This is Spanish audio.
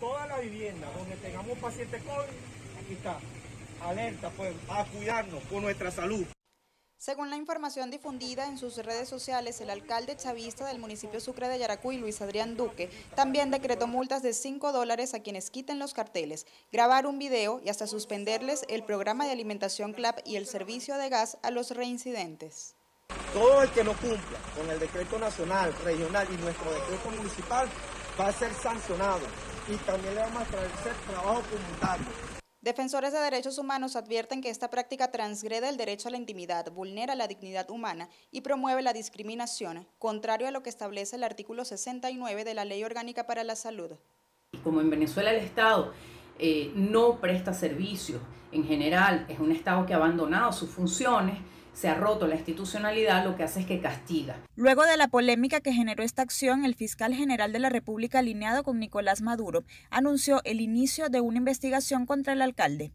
toda la vivienda donde tengamos pacientes COVID, aquí está, alerta pues, a cuidarnos por nuestra salud. Según la información difundida en sus redes sociales, el alcalde chavista del municipio Sucre de Yaracuy, Luis Adrián Duque, también decretó multas de 5 dólares a quienes quiten los carteles, grabar un video y hasta suspenderles el programa de alimentación CLAP y el servicio de gas a los reincidentes. Todo el que no cumpla con el decreto nacional, regional y nuestro decreto municipal va a ser sancionado y también le vamos a traer trabajo comunitario. Defensores de derechos humanos advierten que esta práctica transgrede el derecho a la intimidad, vulnera la dignidad humana y promueve la discriminación, contrario a lo que establece el artículo 69 de la Ley Orgánica para la Salud. Como en Venezuela el Estado eh, no presta servicios, en general es un Estado que ha abandonado sus funciones, se ha roto la institucionalidad, lo que hace es que castiga. Luego de la polémica que generó esta acción, el fiscal general de la República, alineado con Nicolás Maduro, anunció el inicio de una investigación contra el alcalde.